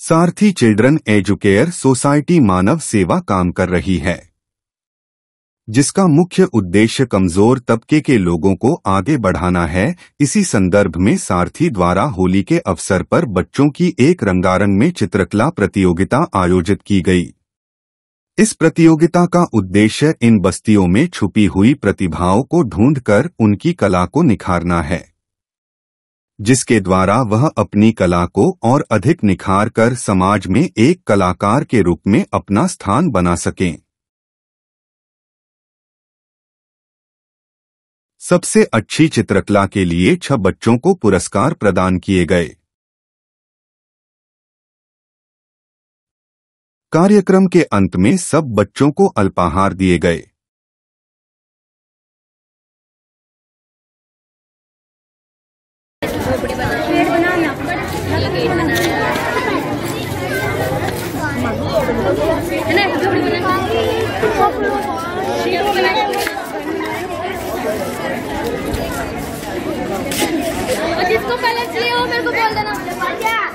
सारथी children educare society मानव सेवा काम कर रही है, जिसका मुख्य उद्देश्य कमज़ोर तबके के लोगों को आगे बढ़ाना है। इसी संदर्भ में सारथी द्वारा होली के अवसर पर बच्चों की एक रंगारंग में चित्रकला प्रतियोगिता आयोजित की गई। इस प्रतियोगिता का उद्देश्य इन बस्तियों में छुपी हुई प्रतिभाओं को ढूंढकर उनकी कला को निखारना है। जिसके द्वारा वह अपनी कला को और अधिक निखार कर समाज में एक कलाकार के रूप में अपना स्थान बना सकें। सबसे अच्छी चित्रकला के लिए छह बच्चों को पुरस्कार प्रदान किए गए। कार्यक्रम के अंत में सब बच्चों को अल्पाहार दिए गए। जिसको चाहिए मेरे को बोल देना।